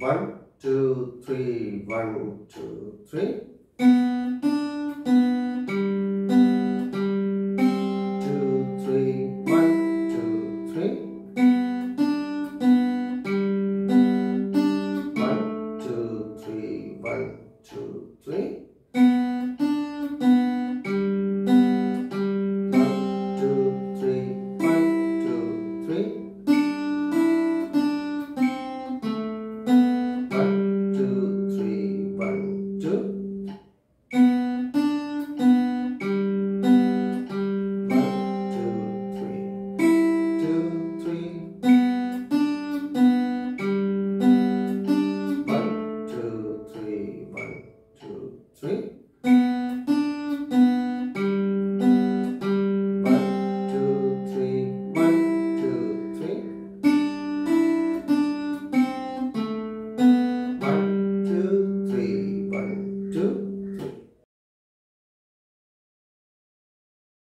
One, two, three, one, two, three. Two, three, one, two, three. One, two, three, one, two, three. One, two, three, one, two, three. three